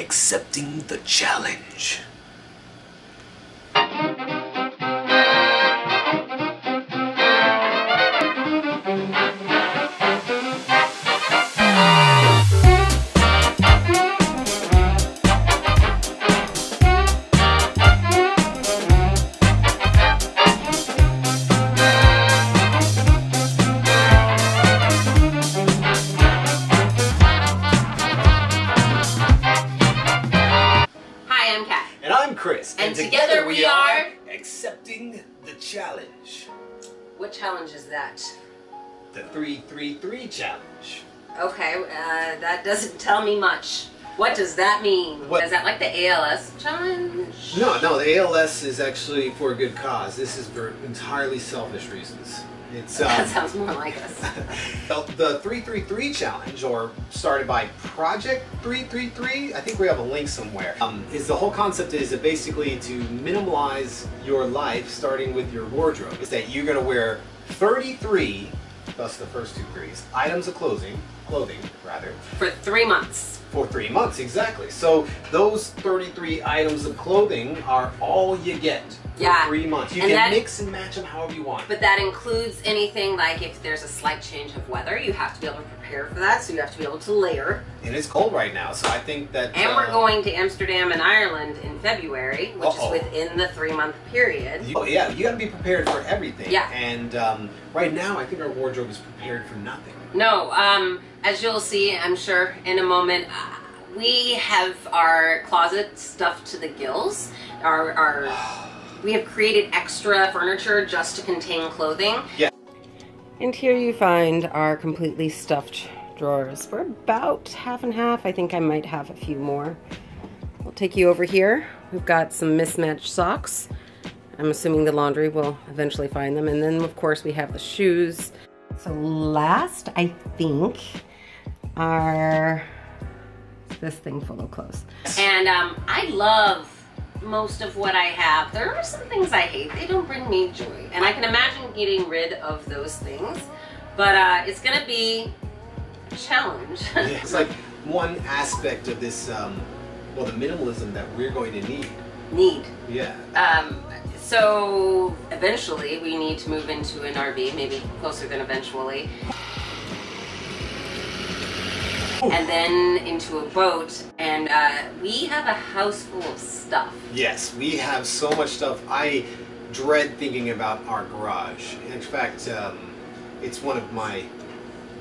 accepting the challenge. And together we are- accepting the challenge. What challenge is that? The 333 challenge. Okay, uh, that doesn't tell me much. What does that mean? What- Is that like the ALS challenge? No, no, the ALS is actually for a good cause. This is for entirely selfish reasons. It's That um, sounds more like us. the, the 333 challenge, or started by Project 333, I think we have a link somewhere. Um, is the whole concept is that basically to minimize your life, starting with your wardrobe, is that you're going to wear 33, thus the first two threes, items of clothing, clothing rather, For three months. For three months exactly. So those 33 items of clothing are all you get for Yeah. three months. You And can that- mix and match them however you want. But that includes anything like if there's a slight change of weather, you have to be able to prepare for that, so you have to be able to layer. And it's cold right now, so I think that. And we're uh, going to Amsterdam and Ireland in February, which Uh-oh. is within the three month period. You, oh yeah, you got to be prepared for everything. Yeah. And um, right now, I think our wardrobe is prepared for nothing. No, um, as you'll see, I'm sure in a moment, uh, we have our closet stuffed to the gills. Our, our, we have created extra furniture just to contain clothing. Yeah. And here you find our completely stuffed drawers. We're about half and half. I think I might have a few more. We'll take you over here. We've got some mismatched socks. I'm assuming the laundry will eventually find them. And then, of course, we have the shoes. So last, I think, are this thing full of clothes. And um, I love most of what I have. There are some things I hate. They don't bring me joy. And I can imagine getting rid of those things. But uh, it's to be challenge. It's like one aspect of this, um, well, the minimalism that we're going to need. Need. Yeah. Um, so eventually we need to move into an RV, maybe closer than eventually. And then into a boat, and uh, we have a house full of stuff. Yes, we have so much stuff. I dread thinking about our garage. In fact, um, it's one of my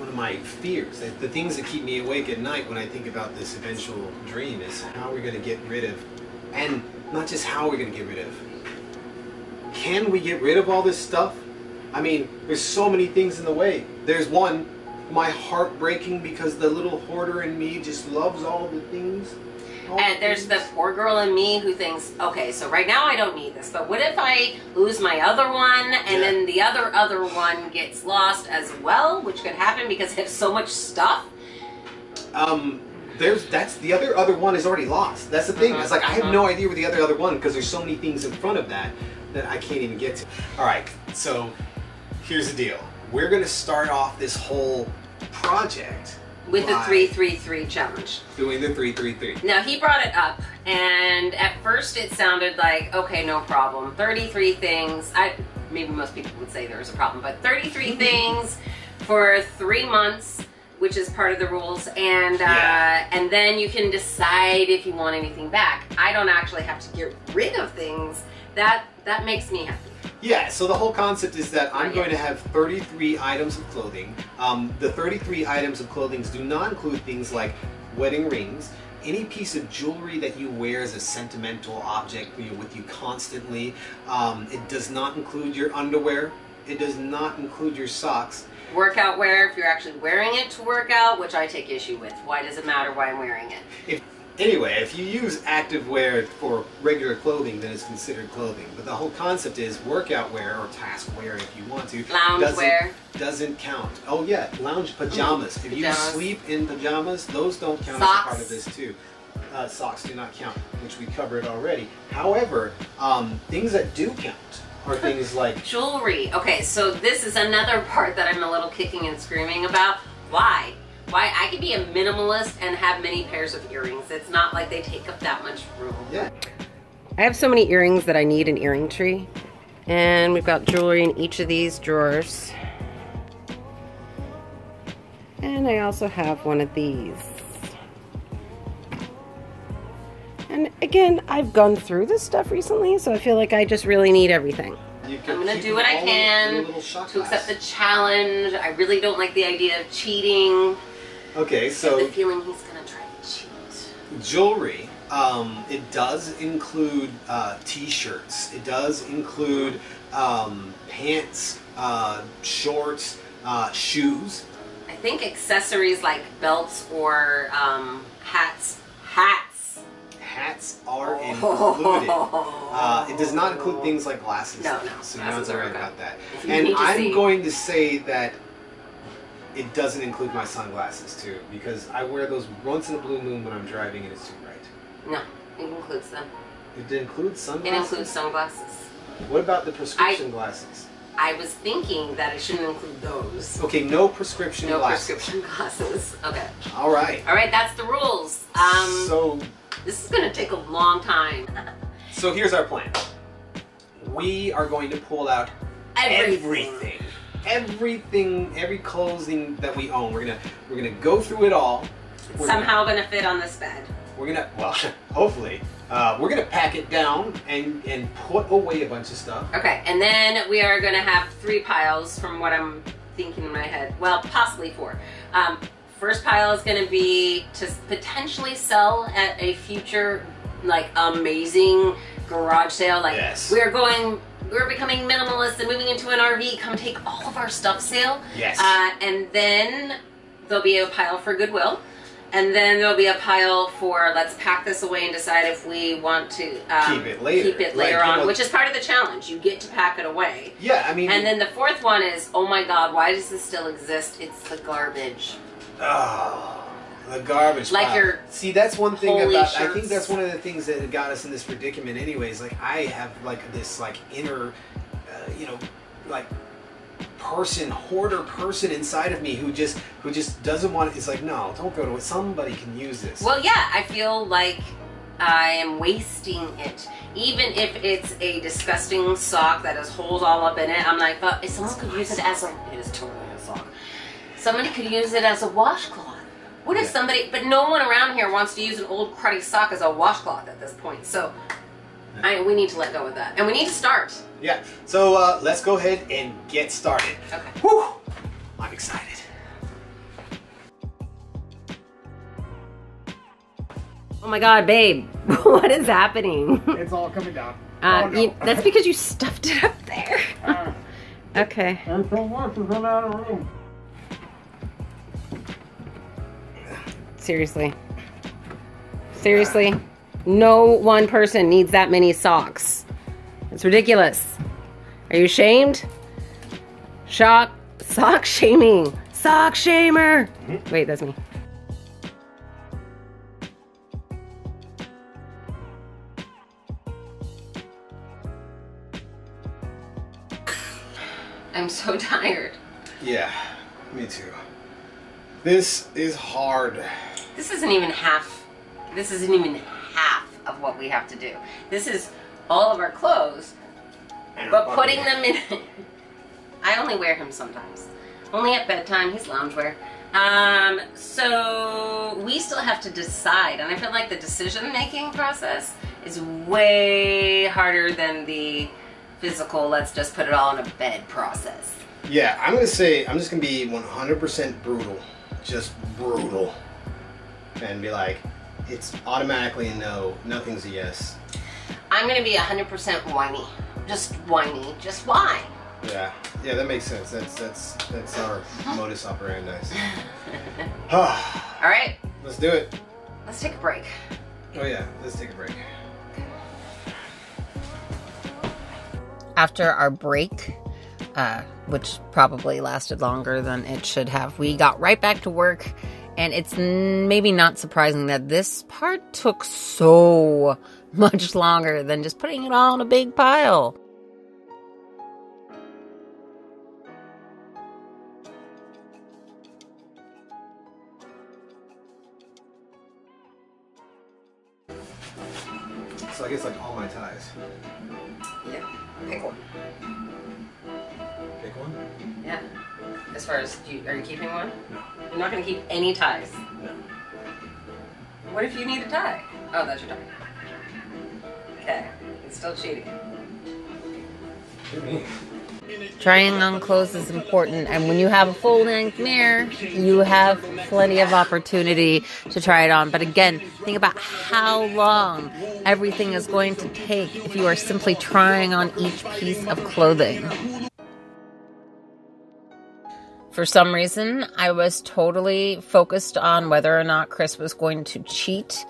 one of my fears. The, things that keep me awake at night when I think about this eventual dream is how we're going to get rid of, and not just how we're going to get rid of. Can we get rid of all this stuff? I mean, there's so many things in the way. There's one, my heart breaking because the little hoarder in me just loves all the things. And there's the poor girl in me who thinks, okay, so right now I don't need this, but what if I lose my other one and Yeah. then the other other one gets lost as well, which could happen because I have so much stuff. um there's that's the other other one is already lost that's the thing Uh-huh, it's like i have uh-huh. no idea where the other other one because there's so many things in front of that that i can't even get to all right so here's the deal we're going to start off this whole project With the 333 challenge. doing the 333 Now he brought it up, and at first it sounded like okay, no problem. Thirty-three things. I maybe most people would say there's a problem, but thirty-three things for three months, which is part of the rules, and uh, Yeah. and then you can decide if you want anything back. I don't actually have to get rid of things. That that makes me happy. Yeah, so the whole concept is that I'm going to have 33 items of clothing. Um, the 33 items of clothing do not include things like wedding rings, any piece of jewelry that you wear as a sentimental object you know, with you constantly. Um, it does not include your underwear. It does not include your socks. Workout wear, if you're actually wearing it to work out, which I take issue with. Why does it matter why I'm wearing it? If, anyway, if you use active wear for regular clothing, then it's considered clothing. But the whole concept is workout wear or task wear if you want to. Lounge doesn't- wear. Doesn't count. Oh yeah, lounge pajamas. If you Pajamas. sleep in pajamas, those don't count as a part of this too. Uh, socks do not count, which we covered already. However, um, things that do count are things like Jewelry. Okay, so this is another part that I'm a little kicking and screaming about. Why? Why I could be a minimalist and have many pairs of earrings. It's not like they take up that much room. Yeah. I have so many earrings that I need an earring tree. And we've got jewelry in each of these drawers. And I also have one of these. And again, I've gone through this stuff recently, so I feel like I just really need everything. I'm gonna do what I can your little shot to accept the challenge. I really don't like the idea of cheating. Okay, I have the so feeling he's gonna try to cheat. jewelry. Um, it does include uh, t-shirts. It does include um, pants, uh, shorts, uh, shoes. I think accessories like belts or um, hats. Hats. Hats are Oh. included. Uh, it does not include things like glasses. No, no, So no one's are about that. And I'm going to say that it doesn't include my sunglasses too, because I wear those once in a blue moon when I'm driving and it's too bright. No, it includes them. It includes sunglasses. It includes sunglasses. What about the prescription glasses? I was thinking that it shouldn't include those. Okay, no prescription No glasses. prescription glasses. Okay. All right. All right, that's the rules. Um, so this is gonna take a long time. so here's our plan. We are going to pull out everything. Everything, every clothing that we own. We're gonna we're gonna go through it all. We're somehow gonna fit on this bed. We're gonna well, hopefully, uh, we're gonna pack it down and and put away a bunch of stuff. Okay, and then we are gonna have three piles from what I'm thinking in my head. Well, possibly four. Um, first pile is gonna be to potentially sell at a future, like amazing garage sale. Like Yes. we're going, we're becoming minimalist and moving into an RV. Come take all of our stuff sale. Yes. Uh, and then there'll be a pile for Goodwill. And then there'll be a pile for let's pack this away and decide if we want to um, Keep it later. Keep it Like, later you on, know- which is part of the challenge. You get to pack it away. yeah, I mean, And then the fourth one is, oh my god, why does this still exist? It's the garbage. oh, the garbage. Like pile. your see, that's one thing holy about. I think that's one of the things that got us in this predicament. Anyways, like I have like this like inner, uh, you know, like person hoarder person inside of me who just who just doesn't want it's like no don't go to it somebody can use this Well, yeah, I feel like I am wasting it. Even if it's a disgusting sock that has holes all up in it, I'm like, but if someone could use it as a, it is totally a sock. Somebody could use it as a washcloth. What if Yeah. somebody, but no one around here wants to use an old cruddy sock as a washcloth at this point. So, I, we need to let go of that. And we need to start. yeah so uh, let's go ahead and get started Okay. Whew, i'm excited Oh my god, babe. what is happening? It's all coming down. Uh, oh, no. you, that's because you stuffed it up there. Ah, okay. and so much is run out room. Seriously. Seriously. No one person needs that many socks. It's ridiculous. Are you shamed? Shock. Sock shaming. Sock shamer. Wait, that's me. I'm so tired. yeah me too this is hard This isn't even half. This isn't even half of what we have to do. This is all of our clothes, but putting them in. I only wear him sometimes. Only at bedtime. He's loungewear. Um, so we still have to decide, and I feel like the decision-making process is way harder than the physical. Let's just put it all in a bed process. yeah i'm gonna say i'm just gonna be 100% brutal just brutal and be like it's automatically a no nothing's a yes I'm gonna be 100% whiny. Just whiny. Just why? Yeah, yeah, that makes sense. That's that's that's our modus operandi. All right, let's do it. let's take a break. Oh yeah, let's take a break. After our break, uh, which probably lasted longer than it should have, we got right back to work. And it's maybe not surprising that this part took so much longer than just putting it all in a big pile. So I guess like all my ties. Yeah. Okay. Pick one. Yeah. As far as, you, are you keeping one? No. You're not going to keep any ties. No. What if you need a tie? Oh, that's your tie. Okay. It's still cheating. What do you mean? Trying on clothes is important, and when you have a full length mirror, you have plenty of opportunity to try it on. But again, think about how long everything is going to take if you are simply trying on each piece of clothing. For some reason, I was totally focused on whether or not Chris was going to cheat.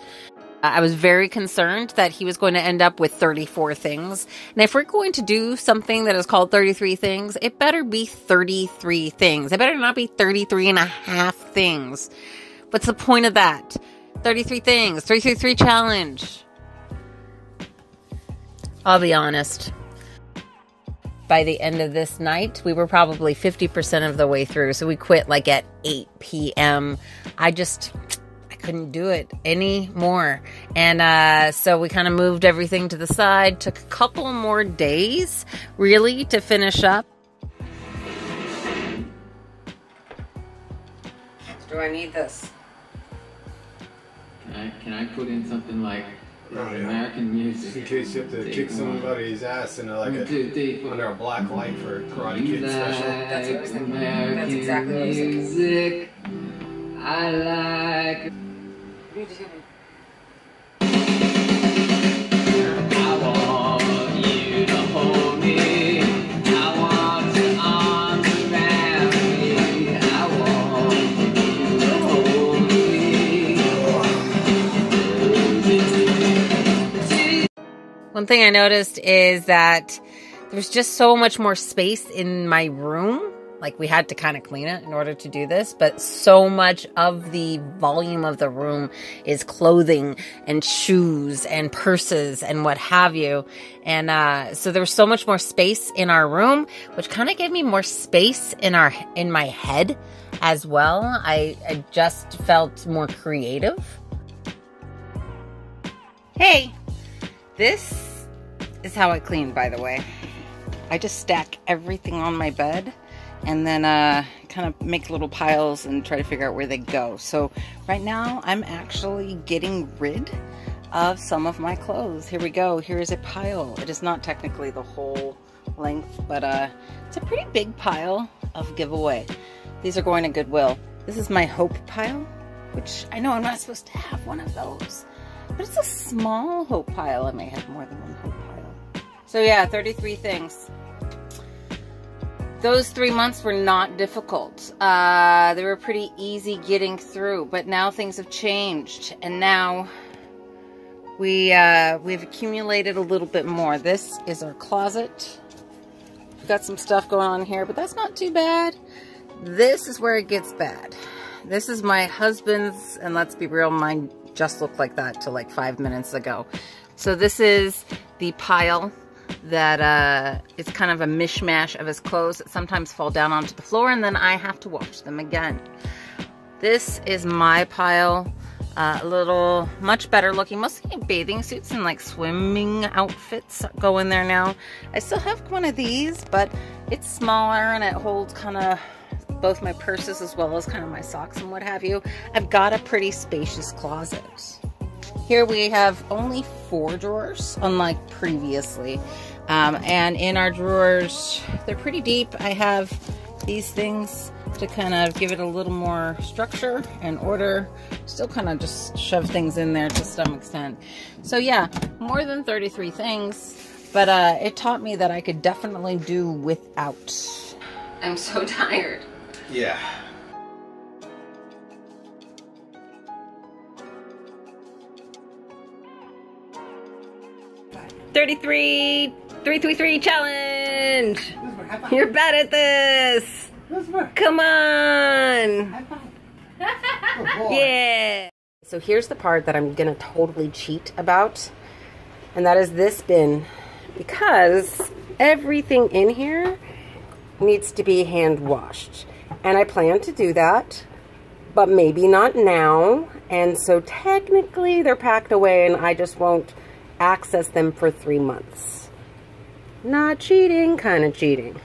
I was very concerned that he was going to end up with 34 things. And if we're going to do something that is called 33 things, it better be 33 things. It better not be 33 and a half things. What's the point of that? 33 things, 333 challenge. I'll be honest. By the end of this night, we were probably 50% of the way through. So we quit like at 8 p.m. I just I couldn't do it anymore. And uh, so we kind of moved everything to the side. Took a couple more days, really, to finish up. Do I need this? Can I, can I put in something like Oh, yeah. American music? In case you have to Take kick one. somebody's ass in a, like a two, three, four. under a black light for Karate You Kid special. That's what I was thinking. American That's exactly what I was thinking. music. I like. Thing I noticed is that there's just so much more space in my room. Like we had to kind of clean it in order to do this, but so much of the volume of the room is clothing and shoes and purses and what have you. And uh, so there was so much more space in our room, which kind of gave me more space in our in my head as well. I, I just felt more creative. Hey, this is how I clean, by the way. I just stack everything on my bed and then uh, kind of make little piles and try to figure out where they go. So right now I'm actually getting rid of some of my clothes. Here we go. Here is a pile. It is not technically the whole length, but uh, it's a pretty big pile of giveaway. These are going to Goodwill. This is my hope pile, which I know I'm not supposed to have one of those. But it's a small hope pile. I may have more than one hope pile. So yeah, 33 things. Those three months were not difficult. Uh, they were pretty easy getting through, but now things have changed. And now we, uh, we've accumulated a little bit more. This is our closet. We've got some stuff going on here, but that's not too bad. This is where it gets bad. This is my husband's, and let's be real, mine just looked like that till like five minutes ago. So this is the pile that uh, it's kind of a mishmash of his clothes that sometimes fall down onto the floor and then I have to wash them again. This is my pile. Uh, a little much better looking, mostly bathing suits and like swimming outfits go in there now. I still have one of these, but it's smaller and it holds kind of both my purses as well as kind of my socks and what have you. I've got a pretty spacious closet. Here we have only four drawers, unlike previously. Um, and in our drawers, they're pretty deep. I have these things to kind of give it a little more structure and order. Still kind of just shove things in there to some extent. So yeah, more than 33 things, but uh, it taught me that I could definitely do without. I'm so tired. Yeah. 33 333 challenge. You're bad at this. Come on. Yeah. So here's the part that I'm going to totally cheat about. And that is this bin. Because everything in here needs to be hand washed. And I plan to do that. But maybe not now. And so technically they're packed away and I just won't access them for three months. Not cheating, kind of cheating.